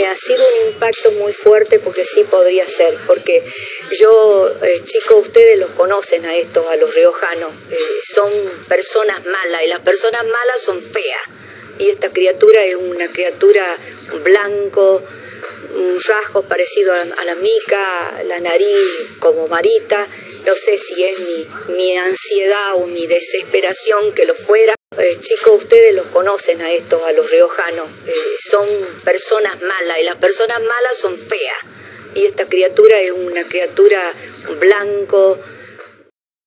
me ha sido un impacto muy fuerte porque sí podría ser, porque yo, eh, chicos, ustedes los conocen a estos, a los riojanos, eh, son personas malas y las personas malas son feas. Y esta criatura es una criatura blanco, un rasgo parecido a, la mica, la nariz como marita. No sé si es mi, mi ansiedad o mi desesperación que lo fuera. Eh, chicos, ustedes conocen a estos, a los riojanos. Eh, son personas malas y las personas malas son feas. Y esta criatura es una criatura blanco,